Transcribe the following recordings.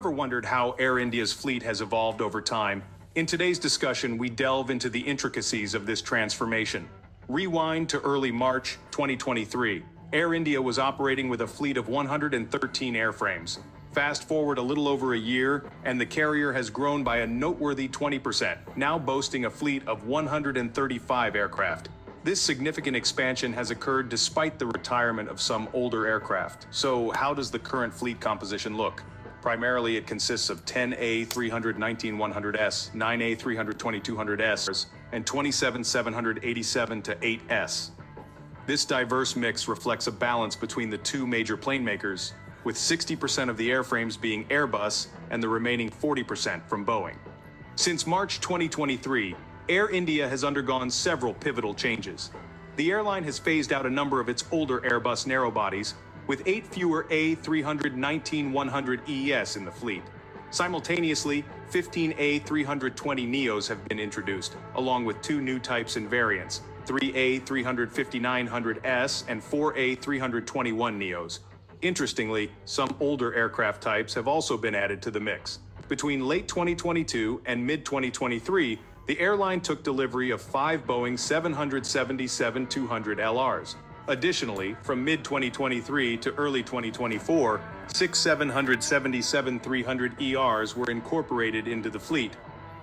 Ever wondered how Air India's fleet has evolved over time? In today's discussion, we delve into the intricacies of this transformation. Rewind to early March 2023. Air India was operating with a fleet of 113 airframes. Fast forward a little over a year, and the carrier has grown by a noteworthy 20%, now boasting a fleet of 135 aircraft. This significant expansion has occurred despite the retirement of some older aircraft. So, how does the current fleet composition look? Primarily, it consists of 10 A319-100S, 9 A320-200S, and 27 787-8S. This diverse mix reflects a balance between the two major plane makers, with 60% of the airframes being Airbus and the remaining 40% from Boeing. Since March 2023, Air India has undergone several pivotal changes. The airline has phased out a number of its older Airbus narrowbodies with eight fewer A319-100ES in the fleet. Simultaneously, 15 A320neos have been introduced, along with two new types and variants, 3A350-900S and 4A321neos. Interestingly, some older aircraft types have also been added to the mix. Between late 2022 and mid-2023, the airline took delivery of five Boeing 777-200LRs, Additionally, from mid-2023 to early 2024, six 777-300ERs were incorporated into the fleet.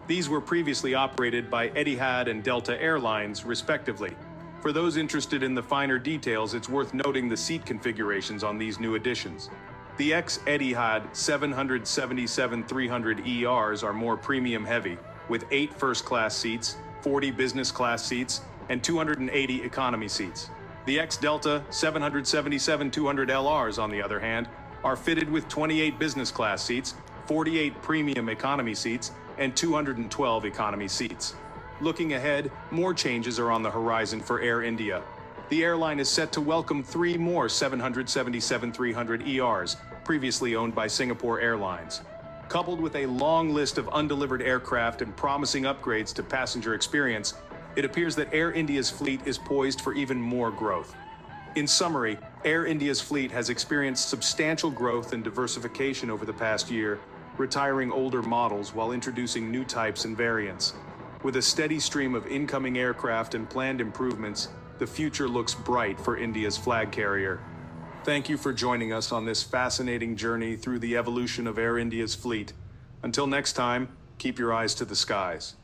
These were previously operated by Etihad and Delta Airlines, respectively. For those interested in the finer details, it's worth noting the seat configurations on these new additions. The ex-Etihad 777-300ERs are more premium heavy, with 8 first-class seats, 40 business-class seats, and 280 economy seats. The ex-Delta 777-200LRs, on the other hand, are fitted with 28 business class seats, 48 premium economy seats, and 212 economy seats. Looking ahead, more changes are on the horizon for Air India. The airline is set to welcome three more 777-300ERs, previously owned by Singapore Airlines. Coupled with a long list of undelivered aircraft and promising upgrades to passenger experience, it appears that Air India's fleet is poised for even more growth. In summary, Air India's fleet has experienced substantial growth and diversification over the past year, retiring older models while introducing new types and variants. With a steady stream of incoming aircraft and planned improvements, the future looks bright for India's flag carrier. Thank you for joining us on this fascinating journey through the evolution of Air India's fleet. Until next time, keep your eyes to the skies.